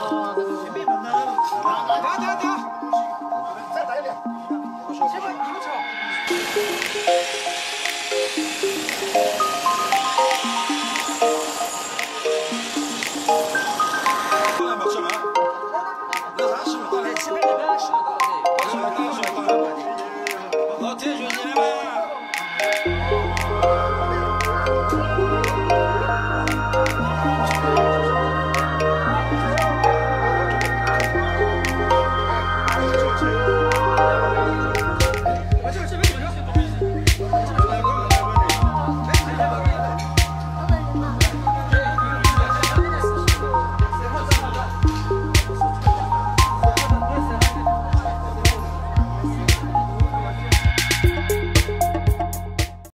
啊，前面满，打，再来一点，先不你们吵。过来吧，师傅。那啥，师傅，再来。José